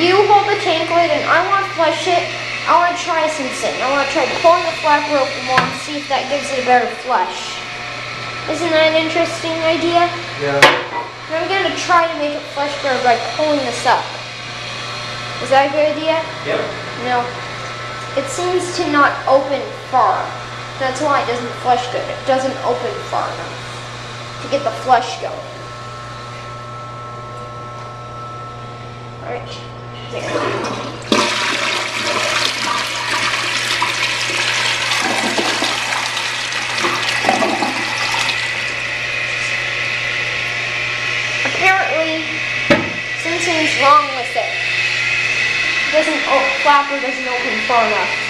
You hold the tank lid and I want to flush it. I want to try something. I want to try pulling the flap rope more and see if that gives it a better flush. Isn't that an interesting idea? Yeah. I'm going to try to make it flush better by pulling this up. Is that a good idea? Yep. No. It seems to not open far. That's why it doesn't flush good. It doesn't open far enough to get the flush going. Alright. Apparently, something's wrong with it. It doesn't, oh, flapper doesn't open far enough.